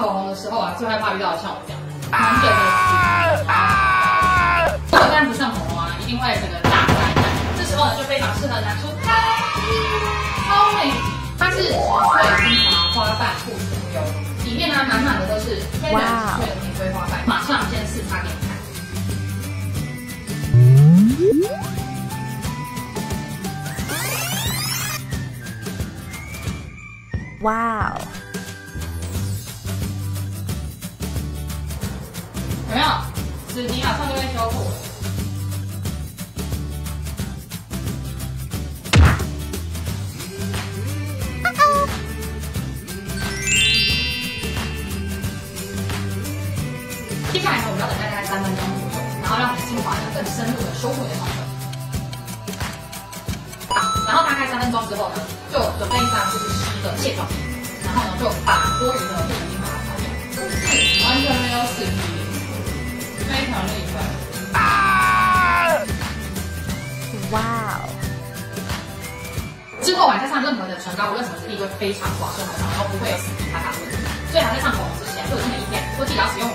口红的时候啊，最害怕遇到像我这样满嘴的。如果这样不上口红啊，一定会整个大灾难。这时候呢，就非常适合拿出它，超美。它是纯粹精华花瓣护唇油，里面呢满满的都是天然纯粹的玫瑰花瓣。马上先试擦给你看。哇！纸巾马上就会修复了。接下来呢，我们要等待大概三分钟左右，然后让我们的精华呢更深入的修复你的毛孔。然后大概三分钟之后呢，就准备一张就是湿的卸妆品，然后呢就把多余啊。哇哦！之后晚上上任何的唇膏，无论什么质地，都非常滑顺的，然后不会有死皮卡卡的问题。所以还在上口红之前，或者是每一天，都记得要使用